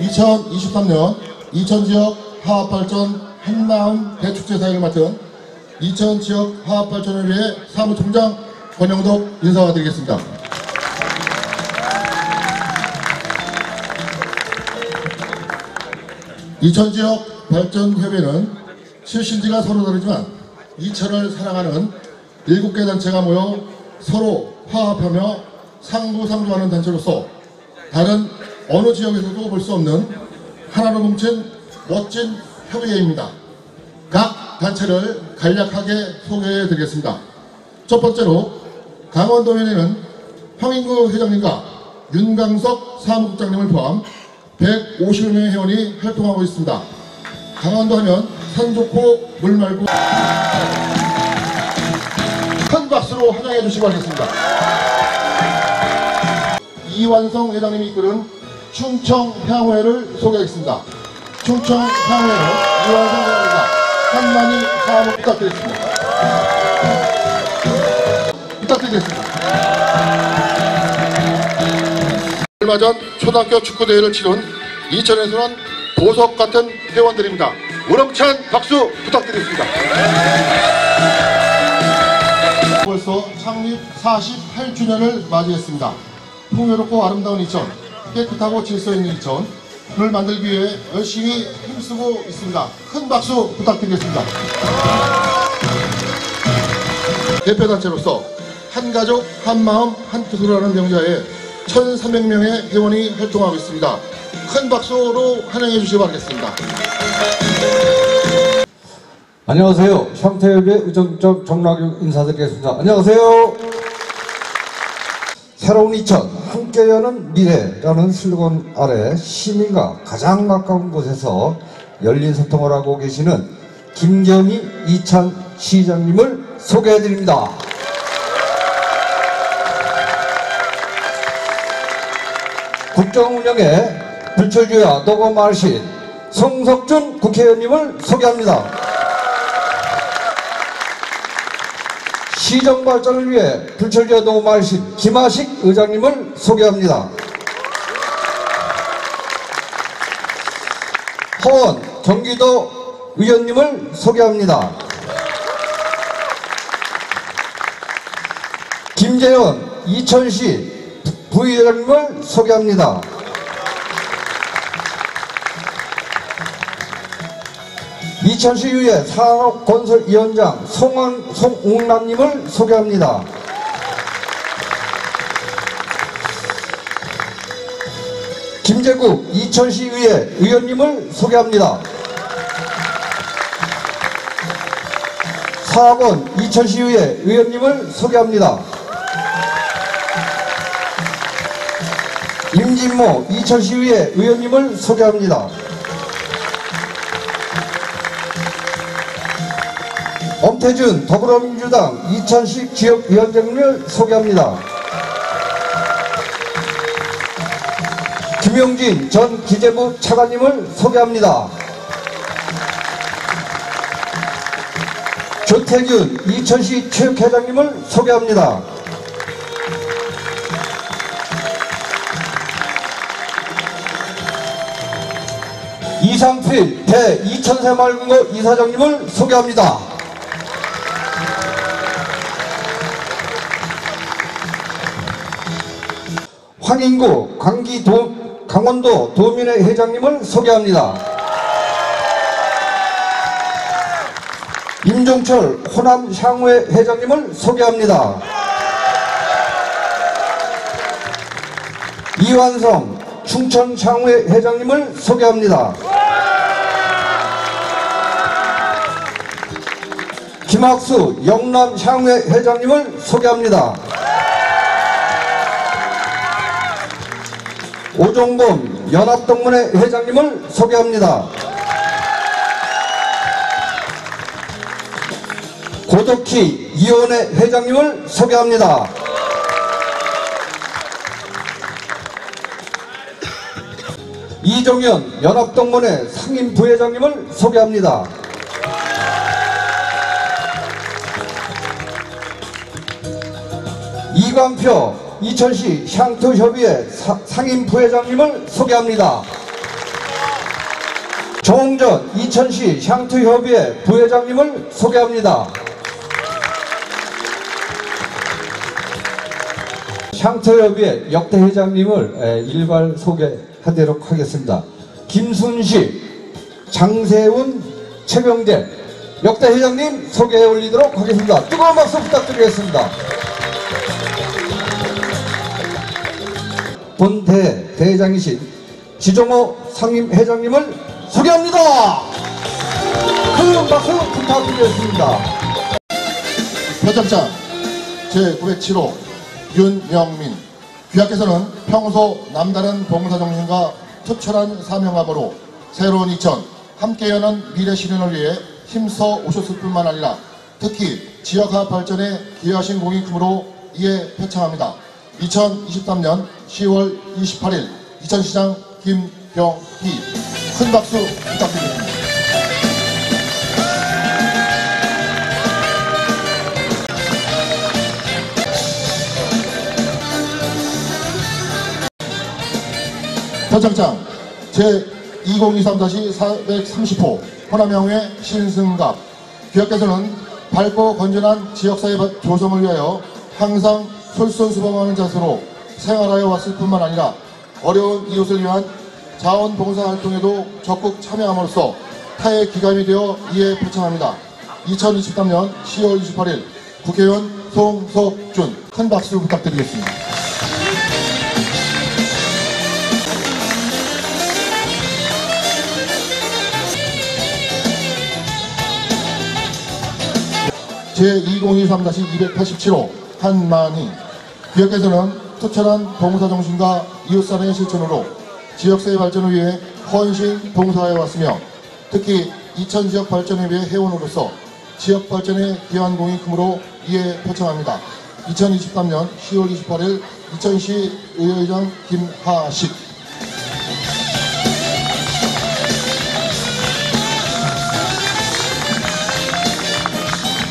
2023년 이천지역 화합발전 한마음 대축제 사역을 맡은 이천지역 화합발전을 위해 사무총장 권영덕 인사와 드리겠습니다. 이천지역 발전협의회는 출신지가 서로 다르지만 이천을 사랑하는 일곱 개 단체가 모여 서로 화합하며 상부상조하는 단체로서 다른 어느 지역에서도 볼 수 없는 하나로 뭉친 멋진 협의회입니다. 각 단체를 간략하게 소개해 드리겠습니다. 첫 번째로 강원도연에는 황인구 회장님과 윤강석 사무국장님을 포함 150여 명의 회원이 활동하고 있습니다. 강원도 하면 산 좋고 물 맑고 큰 박수로 환영해 주시기 바라겠습니다. 이완성 회장님이 이끄는 충청향후회를 소개하겠습니다. 충청향후회는 이완성 회장님과 한만희 사무 부탁드리겠습니다. 부탁드리겠습니다. 얼마 전 초등학교 축구대회를 치른 이천에서는 보석 같은 회원들입니다. 우렁찬 박수 부탁드리겠습니다. 벌써 창립 48주년을 맞이했습니다. 풍요롭고 아름다운 이천, 깨끗하고 질서 있는 이천을 만들기 위해 열심히 힘쓰고 있습니다. 큰 박수 부탁드리겠습니다. 대표단체로서 한 가족, 한 마음, 한 뜻으로 하는 명자에 1,300명의 회원이 활동하고 있습니다. 큰 박수로 환영해 주시기 바라겠습니다. 안녕하세요. 샹태협의 의정적 정락육 인사드리겠습니다. 안녕하세요. 새로운 이천 함께 여는 미래라는 슬로건 아래 시민과 가장 가까운 곳에서 열린 소통을 하고 계시는 김경희 이천 시장님을 소개해 드립니다. 국정 운영에 불철주야 노고마르신 송석준 국회의원님을 소개합니다. 시정 발전을 위해 불철주야 노고마르신 김하식 의장님을 소개합니다. 허원 경기도 의원님을 소개합니다. 김재현 이천시 부의장님을 소개합니다. 이천시 의회 산업건설위원장 송원, 송웅남님을 소개합니다. 김재국 이천시 의회 의원님을 소개합니다. 사학원 이천시 의회 의원님을 소개합니다. 임진모 이천시 의회 의원님을 소개합니다. 엄태준 더불어민주당 이천시 지역위원장님을 소개합니다. 김용진 전 기재부 차관님을 소개합니다. 조태균 이천시 체육회장님을 소개합니다. 이상필 대 이천새마을금고 이사장님을 소개합니다. 황인구 강기 도 강원도 도민회 회장님을 소개합니다. 임종철 호남 향후회 회장님을 소개합니다. 이완성 충천 향후회 회장님을 소개합니다. 김학수 영남 향후회 회장님을 소개합니다. 오종범 연합동문회 회장님을 소개합니다. 고덕희 이원회 회장님을 소개합니다. 이종현 연합동문회 상임부회장님을 소개합니다. 이광표 이천시 향토협의회 사- 상임 부회장님을 소개합니다. 정홍전 이천시 향토협의회 부회장님을 소개합니다. 향토협의회 역대 회장님을 에, 일괄 소개하도록 하겠습니다. 김순식, 장세훈, 최병대 역대 회장님 소개해 올리도록 하겠습니다. 뜨거운 박수 부탁드리겠습니다. 본대 대회장이신 지정호 상임회장님을 소개합니다. 큰 박수 부탁드리겠습니다. 표창장 제907호 윤영민 귀하께서는 평소 남다른 봉사 정신과 투철한 사명감으로 새로운 이천 함께 여는 미래 실현을 위해 힘써 오셨을 뿐만 아니라 특히 지역화 발전에 기여하신 크므로 이에 표창합니다. 2023년 10월 28일 이천시장 김병희 큰 박수 부탁드립니다. 표창장 제2023-430호 호남형의 신승갑 기업께서는 밝고 건전한 지역사회 조성을 위하여 항상 솔선수범하는 자세로 생활하여 왔을 뿐만 아니라 어려운 이웃을 위한 자원봉사활동에도 적극 참여함으로써 타의 기감이 되어 이에 표창합니다. 2023년 10월 28일 국회의원 송석준 큰 박수 부탁드리겠습니다. 제2023-287호 한만희 기업께서는 투철한 봉사 정신과 이웃사랑의 실천으로 지역사회 발전을 위해 헌신 봉사해 왔으며 특히 이천 지역 발전에 위해 회원으로서 지역 발전에 기여한 공이 크므로 이에 표창합니다. 2023년 10월 28일 이천시 의회의장 김하식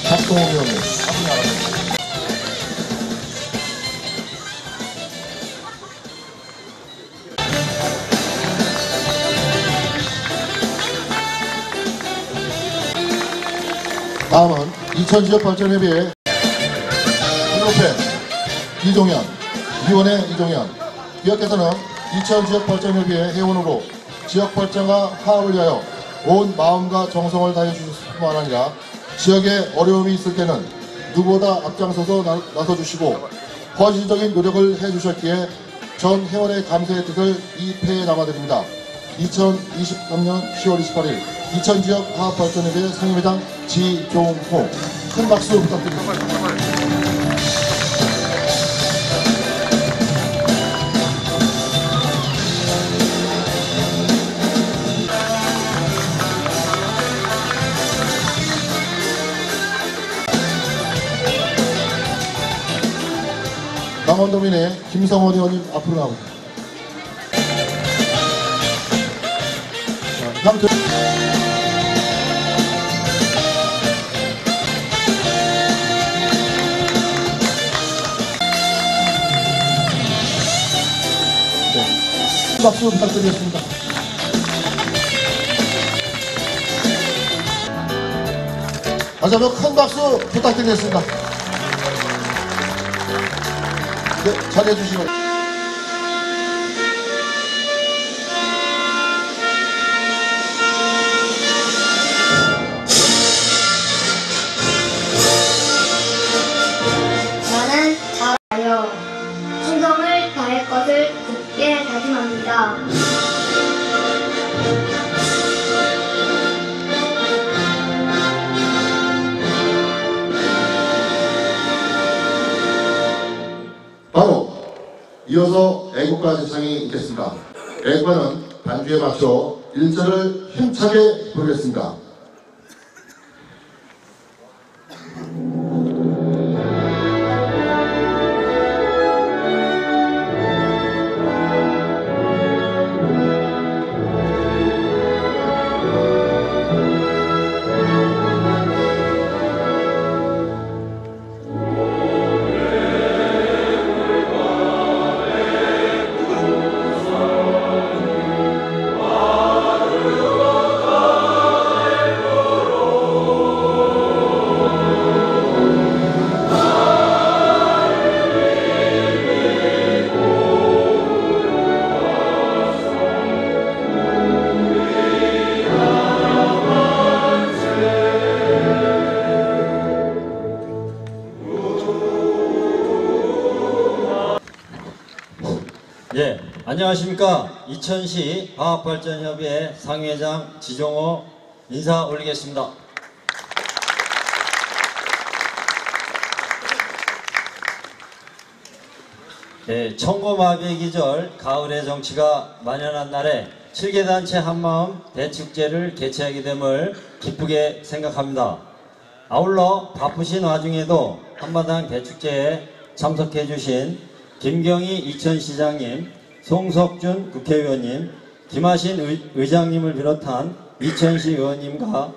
박동호 의원님 다음은 이천 지역 비해 인로페 이종현 위원회 이종현. 기업께서는 이천 지역 위해 회원으로 지역 발전과 화합을 위하여 온 마음과 정성을 다해 주실 뿐만 아니라. 지역에 어려움이 있을 때는 누구보다 앞장서서 나, 나서주시고 헌신적인 노력을 해주셨기에 전 회원의 감사의 뜻을 이 패에 남아드립니다. 2023년 10월 28일 이천 지역 화합 발전에 대해 상임회장 지종호 큰 박수 부탁드립니다. 강원도민의 김성원 의원님 앞으로 향토 박수 부탁드리겠습니다. 다시 한번 큰 박수 부탁드리겠습니다. 네, 자리해 주시고. 이어서 애국가 대상이 있겠습니다. 애국가는 반주에 맞춰 일절을 힘차게 부르겠습니다. 안녕하십니까. 이천시 화학발전협의회 상회장 지종호 인사 올리겠습니다. 네, 청고마비의 기절, 가을의 정치가 만연한 날에 7개 단체 한마음 대축제를 개최하게 됨을 기쁘게 생각합니다. 아울러 바쁘신 와중에도 한마당 대축제에 참석해 주신 김경희 이천시장님, 송석준 국회의원님, 김하신 의, 의장님을 비롯한 이천시 의원님과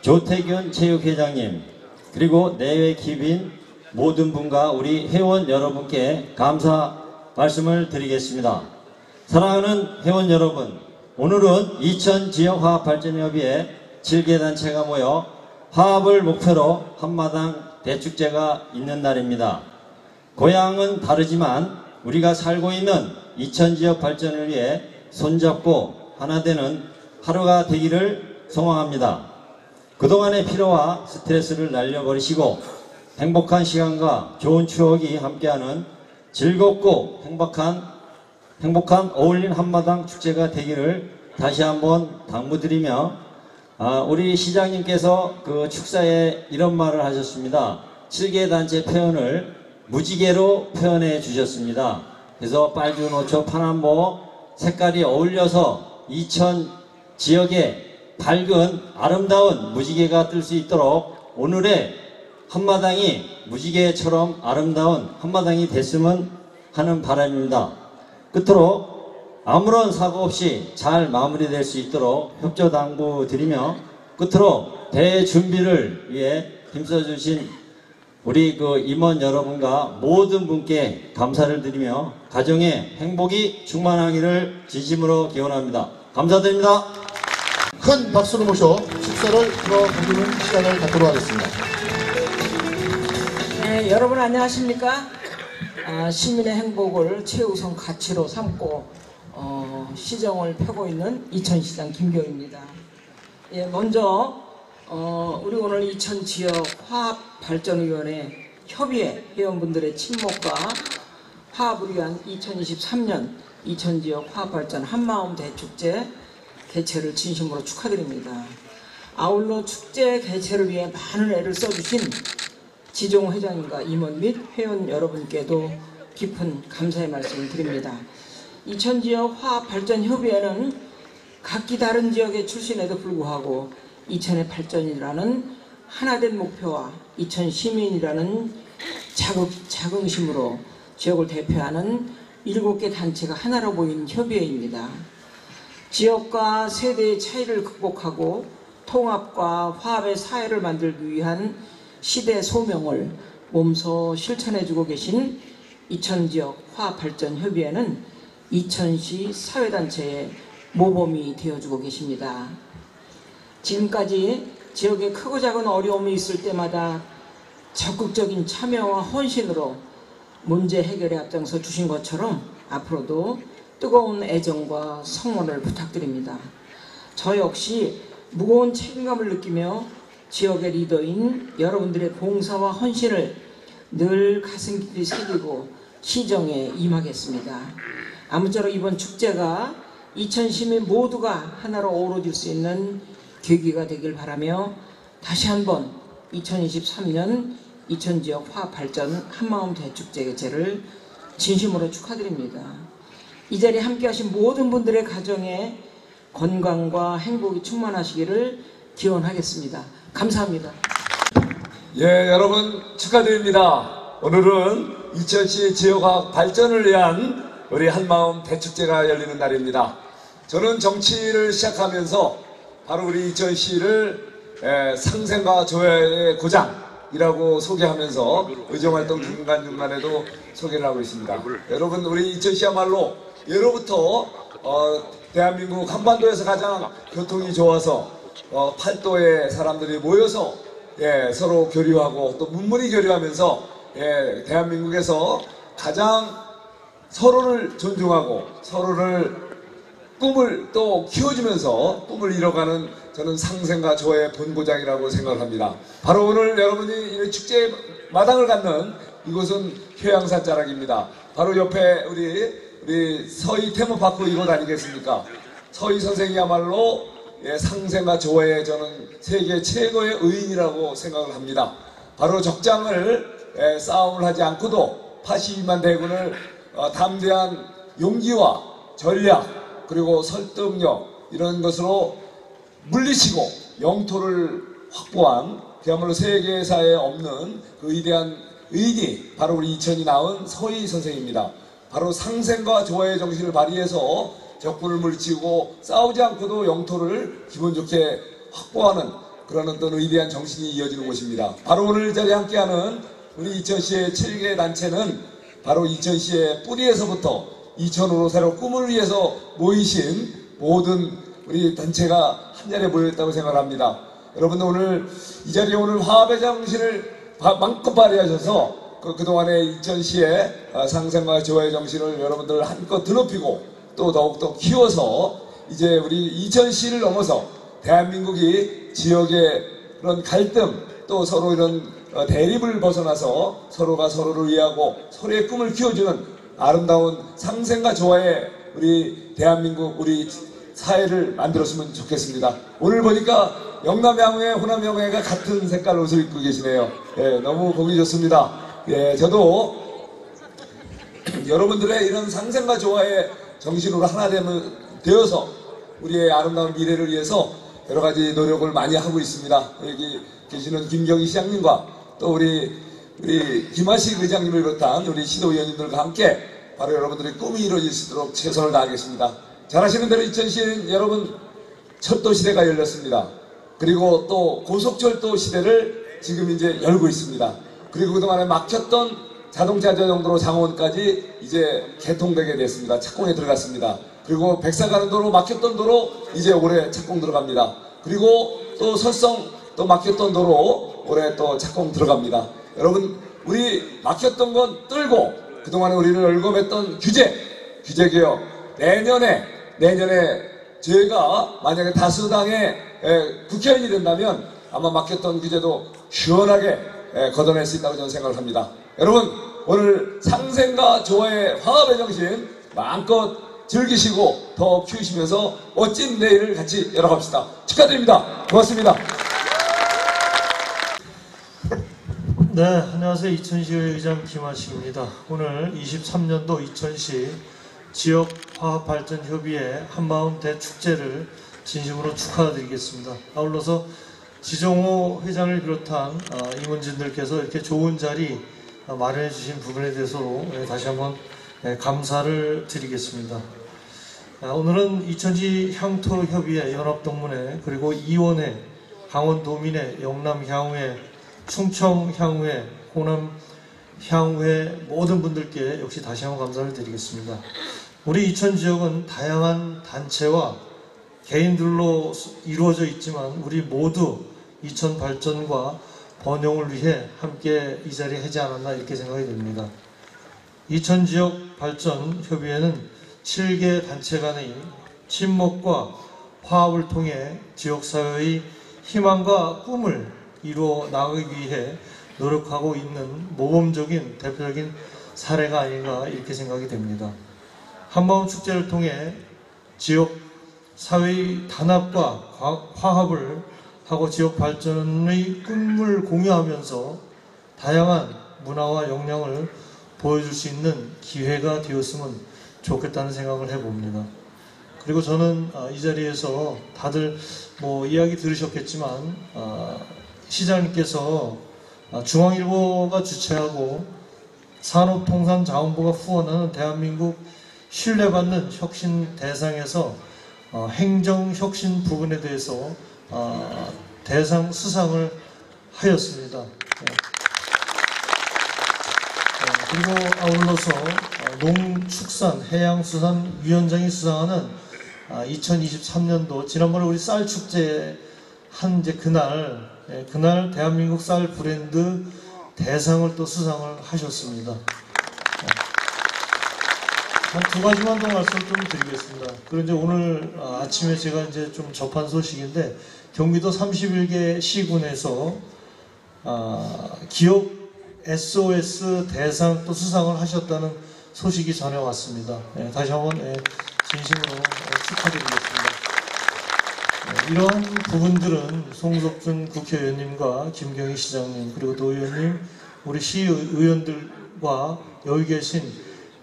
조태균 체육회장님 그리고 내외 기빈 모든 분과 우리 회원 여러분께 감사 말씀을 드리겠습니다. 사랑하는 회원 여러분, 오늘은 이천 지역화합발전협의회 7개 단체가 모여 화합을 목표로 한마당 대축제가 있는 날입니다. 고향은 다르지만 우리가 살고 있는 이천 지역 발전을 위해 손잡고 하나 되는 하루가 되기를 소망합니다. 그동안의 피로와 스트레스를 날려버리시고 행복한 시간과 좋은 추억이 함께하는 즐겁고 행복한 행복한 어울린 한마당 축제가 되기를 다시 한번 당부드리며 아, 우리 시장님께서 그 축사에 이런 말을 하셨습니다. 7개 단체 표현을 무지개로 표현해 주셨습니다. 그래서 빨주, 노초, 파남보 색깔이 어울려서 이천 지역에 밝은 아름다운 무지개가 뜰 수 있도록 오늘의 한마당이 무지개처럼 아름다운 한마당이 됐으면 하는 바람입니다. 끝으로 아무런 사고 없이 잘 마무리될 수 있도록 협조 당부 드리며 끝으로 대준비를 위해 힘써주신 우리 그 임원 여러분과 모든 분께 감사를 드리며 가정에 행복이 충만하기를 진심으로 기원합니다. 감사드립니다. 큰 박수로 모셔 식사를 풀어드리는 시간을 갖도록 하겠습니다. 네, 여러분 안녕하십니까? 아, 시민의 행복을 최우선 가치로 삼고 어, 시정을 펴고 있는 이천시장 김경입니다. 예, 먼저 어, 우리 오늘 이천 지역 화합 발전위원회 협의회 회원분들의 친목과 화합을 위한 2023년 이천 지역 화합 발전 한마음 대축제 개최를 진심으로 축하드립니다. 아울러 축제 개최를 위해 많은 애를 써주신 지종 회장님과 임원 및 회원 여러분께도 깊은 감사의 말씀을 드립니다. 이천 지역 화합 발전 협의회는 각기 다른 지역의 출신에도 불구하고 이천의 발전이라는 하나된 목표와 이천 시민이라는 자극, 자긍심으로 지역을 대표하는 일곱 개 단체가 하나로 모인 협의회입니다. 지역과 세대의 차이를 극복하고 통합과 화합의 사회를 만들기 위한 시대 소명을 몸소 실천해주고 계신 이천지역 화합발전협의회는 이천시 사회단체의 모범이 되어주고 계십니다. 지금까지 지역에 크고 작은 어려움이 있을 때마다 적극적인 참여와 헌신으로 문제 해결에 앞장서 주신 것처럼 앞으로도 뜨거운 애정과 성원을 부탁드립니다. 저 역시 무거운 책임감을 느끼며 지역의 리더인 여러분들의 봉사와 헌신을 늘 가슴 깊이 새기고 시정에 임하겠습니다. 아무쪼록 이번 축제가 이천 시민 모두가 하나로 어우러질 수 있는 계기가 되길 바라며 다시 한번 2023년 이천지역 화발전 한마음 대축제 개최를 진심으로 축하드립니다. 이 자리에 함께하신 모든 분들의 가정에 건강과 행복이 충만하시기를 기원하겠습니다. 감사합니다. 예, 여러분 축하드립니다. 오늘은 이천시 지역화학 발전을 위한 우리 한마음 대축제가 열리는 날입니다. 저는 정치를 시작하면서 바로 우리 이천시를 에, 상생과 조화의 고장이라고 소개하면서 의정활동 중간중간에도 소개를 하고 있습니다. 여러분 우리 이천시야말로 예로부터 어, 대한민국 한반도에서 가장 교통이 좋아서 어, 팔도에 사람들이 모여서 예, 서로 교류하고 또 문물이 교류하면서 예, 대한민국에서 가장 서로를 존중하고 서로를 꿈을 또 키워주면서 꿈을 이뤄가는 저는 상생과 조의 본고장이라고 생각을 합니다. 바로 오늘 여러분이 이 축제 마당을 갖는 이곳은 효양산 자락입니다. 바로 옆에 우리 우리 서희 테마파크 이곳 아니겠습니까? 서희 선생이야말로 예, 상생과 조화의 저는 세계 최고의 의인이라고 생각을 합니다. 바로 적장을 예, 싸움을 하지 않고도 82만 대군을 어, 담대한 용기와 전략 그리고 설득력 이런 것으로 물리치고 영토를 확보한 그야말로 세계사에 없는 그 위대한 의인이 바로 우리 이천이 낳은 서희 선생입니다. 바로 상생과 조화의 정신을 발휘해서 적군을 물리치고 싸우지 않고도 영토를 기분 좋게 확보하는 그런 어떤 위대한 정신이 이어지는 곳입니다. 바로 오늘 이 자리에 함께하는 우리 이천시의 7개 단체는 바로 이천시의 뿌리에서부터 이천으로 새로 꿈을 위해서 모이신 모든 우리 단체가 한 자리에 모였다고 생각합니다. 여러분들 오늘 이 자리에 오늘 화합의 정신을 바- 마음껏 발휘하셔서 그, 그동안의 이천시의 아, 상생과 조화의 정신을 여러분들 한껏 드높이고 또 더욱더 키워서 이제 우리 이천시를 넘어서 대한민국이 지역의 그런 갈등 또 서로 이런 어, 대립을 벗어나서 서로가 서로를 이해하고 서로의 꿈을 키워주는 아름다운 상생과 조화의 우리 대한민국 우리 사회를 만들었으면 좋겠습니다. 오늘 보니까 영남향후회, 호남향후회가 같은 색깔 옷을 입고 계시네요. 예, 너무 보기 좋습니다. 예, 저도 여러분들의 이런 상생과 조화의 정신으로 하나 되면, 되어서 우리의 아름다운 미래를 위해서 여러 가지 노력을 많이 하고 있습니다. 여기 계시는 김경희 시장님과 또 우리 우리 김하식 의장님을 비롯한 우리 시도위원님들과 함께 바로 여러분들의 꿈이 이루어질 수 있도록 최선을 다하겠습니다. 잘 아시는 대로 2010 여러분 철도 시대가 열렸습니다. 그리고 또 고속철도 시대를 지금 이제 열고 있습니다. 그리고 그동안에 막혔던 자동차 정도로 장원까지 이제 개통되게 됐습니다. 착공에 들어갔습니다. 그리고 백사 가는 도로 막혔던 도로 이제 올해 착공 들어갑니다. 그리고 또 설성 또 막혔던 도로 올해 또 착공 들어갑니다. 여러분 우리 막혔던 건 뚫고 그동안에 우리를 얼검했던 규제 규제 개혁 내년에 내년에 제가 만약에 다수당의 에, 국회의원이 된다면 아마 막혔던 규제도 시원하게 에, 걷어낼 수 있다고 저는 생각을 합니다. 여러분 오늘 상생과 조화의 화합의 정신 마음껏 즐기시고 더 키우시면서 멋진 내일을 같이 열어갑시다. 축하드립니다. 고맙습니다. 네, 안녕하세요. 이천시의 의장 김하식입니다. 오늘 23년도 이천시 지역 화합 발전 협의회 한마음 대축제를 진심으로 축하드리겠습니다. 아울러서 지정호 회장을 비롯한 어, 임원진들께서 이렇게 좋은 자리 어, 마련해 주신 부분에 대해서도 예, 다시 한번 예, 감사를 드리겠습니다. 아, 오늘은 이천시 향토협의회 연합동문회 그리고 이원회 강원도민회 영남향후회 충청 향후회 호남 향후회 모든 분들께 역시 다시 한번 감사를 드리겠습니다. 우리 이천 지역은 다양한 단체와 개인들로 이루어져 있지만 우리 모두 이천 발전과 번영을 위해 함께 이 자리에 하지 않았나 이렇게 생각이 됩니다. 이천 지역 발전 협의회는 7개 단체 간의 친목과 화합을 통해 지역 사회의 희망과 꿈을 이루어 나가기 위해 노력하고 있는 모범적인 대표적인 사례가 아닌가 이렇게 생각이 됩니다. 한마음 축제를 통해 지역 사회의 단합과 과- 화합을 하고 지역 발전의 꿈을 공유하면서 다양한 문화와 역량을 보여줄 수 있는 기회가 되었으면 좋겠다는 생각을 해봅니다. 그리고 저는 아, 이 자리에서 다들 뭐 이야기 들으셨겠지만 아, 시장님께서 아, 중앙일보가 주최하고 산업통상자원부가 후원하는 대한민국 신뢰받는 혁신 대상에서 어, 행정혁신 부분에 대해서 아, 대상 수상을 하였습니다. 네. 어, 그리고 아울러서 어, 농축산 해양수산위원장이 수상하는 2023년도 지난번에 우리 쌀 축제 한 이제 그날 예, 그날 대한민국 쌀 브랜드 대상을 또 수상을 하셨습니다. 한 두 가지만 더 말씀 좀 드리겠습니다. 그리고 이제 오늘 아, 아침에 제가 이제 좀 접한 소식인데 경기도 31개 시군에서 아, 기업 SOS 대상 또 수상을 하셨다는 소식이 전해왔습니다. 예, 다시 한번 예, 진심으로 예, 축하드리겠습니다. 네, 이러한 부분들은 송석준 국회의원님과 김경희 시장님 그리고 노 의원님 우리 시의원들과 여기 계신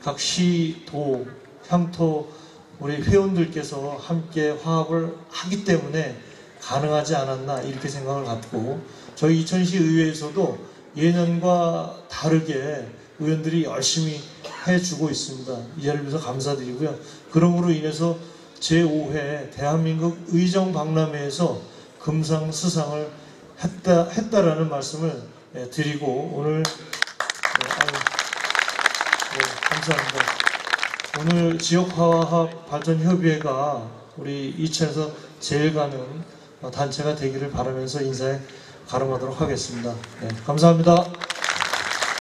각 시, 도, 향토 우리 회원들께서 함께 화합을 하기 때문에 가능하지 않았나 이렇게 생각을 갖고 저희 이천시 의회에서도 예년과 다르게 의원들이 열심히 해주고 있습니다. 이 자리를 위해서 감사드리고요. 그러므로 인해서 제5회 대한민국 의정 박람회에서 금상 수상을 했다, 했다라는 말씀을 예, 드리고 오늘 네, 아유, 네, 감사합니다. 오늘 지역화합 발전협의회가 우리 이천에서 제일 가는 단체가 되기를 바라면서 인사에 가름하도록 하겠습니다. 네, 감사합니다.